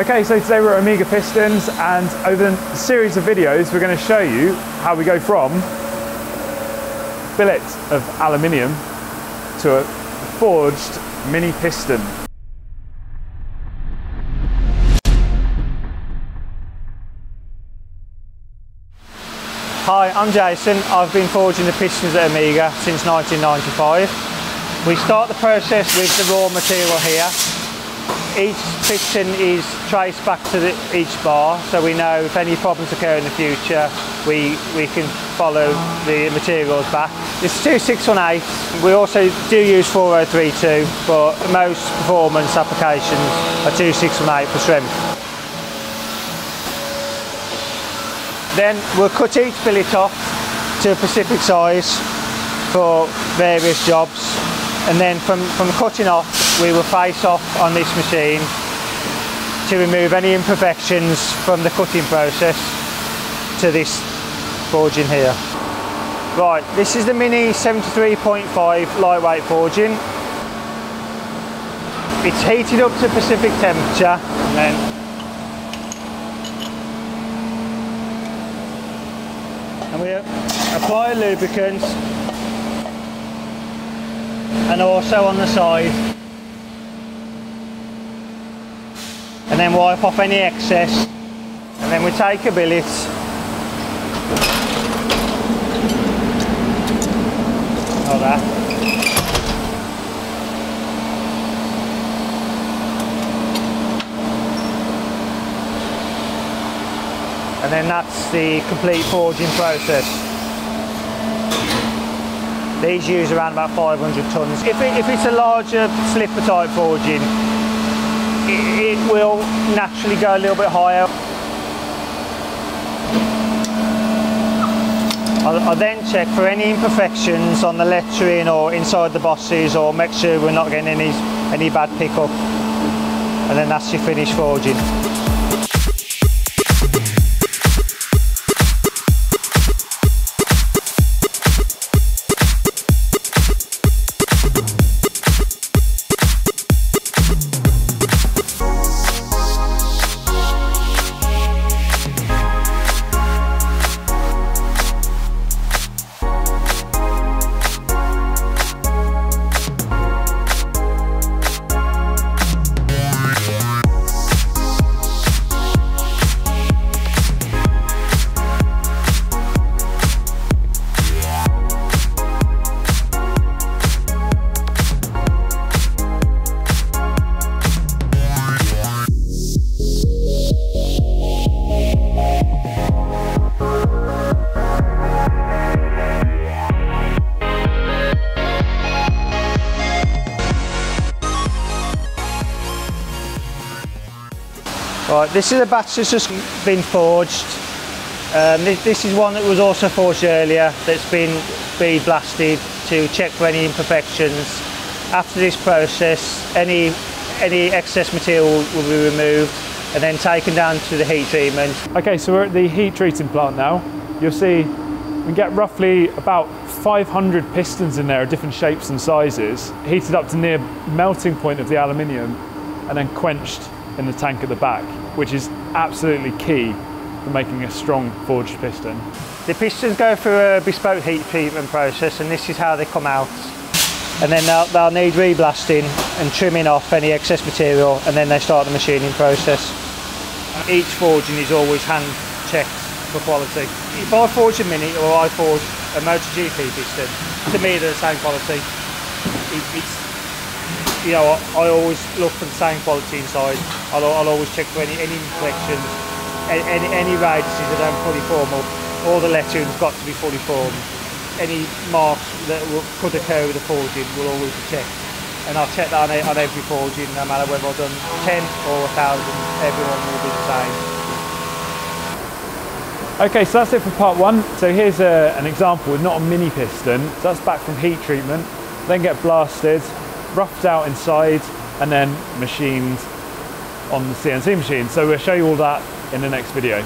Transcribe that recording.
Okay, so today we're at Omega Pistons and over a series of videos we're going to show you how we go from billet of aluminium to a forged mini piston. Hi, I'm Jason. I've been forging the pistons at Omega since 1995. We start the process with the raw material here. Each piston is traced back to the, each bar, so we know if any problems occur in the future, we, we can follow the materials back. It's 2618. We also do use 4032, but most performance applications are 2618 for strength. Then we'll cut each billet off to a specific size for various jobs. And then from, from cutting off, we will face off on this machine to remove any imperfections from the cutting process to this forging here. Right, this is the Mini 73.5 lightweight forging. It's heated up to Pacific temperature and then and we apply lubricant and also on the side and then wipe off any excess and then we take a billet like that and then that's the complete forging process. These use around about 500 tonnes. If, it, if it's a larger slipper type forging, it, will naturally go a little bit higher. I'll, I'll, then check for any imperfections on the lettering or inside the bosses or make sure we're not getting any, any bad pickup. And then that's your finished forging. Right, this is a batch that's just been forged. Um, this, this, is one that was also forged earlier that's been bead blasted to check for any imperfections. After this process, any, any excess material will be removed and then taken down to the heat treatment. Okay, so we're at the heat treating plant now. You'll see we get roughly about 500 pistons in there of different shapes and sizes, heated up to near melting point of the aluminium and then quenched in the tank at the back, which is absolutely key for making a strong forged piston. The pistons go through a bespoke heat treatment process and this is how they come out. And then they'll, they'll need reblasting and trimming off any excess material and then they start the machining process. Each forging is always hand checked for quality. If I forge a Mini or I forge a MotoGP piston, to me they're the same quality. It, you know, I, I, always look for the same quality inside. I'll, I'll always check for any, any imperfections, any, any, radiuses that aren't fully formed. All the lettering's got to be fully formed. Any marks that will, could occur with the forging will always be checked. And I'll check that on, on every forging, no matter whether I've done 10 or 1,000, everyone will be the same. Okay, so that's it for part one. So here's a, an example with not a mini piston. So that's back from heat treatment, then get blasted, roughed out inside and then machined on the CNC machine. So we'll show you all that in the next video.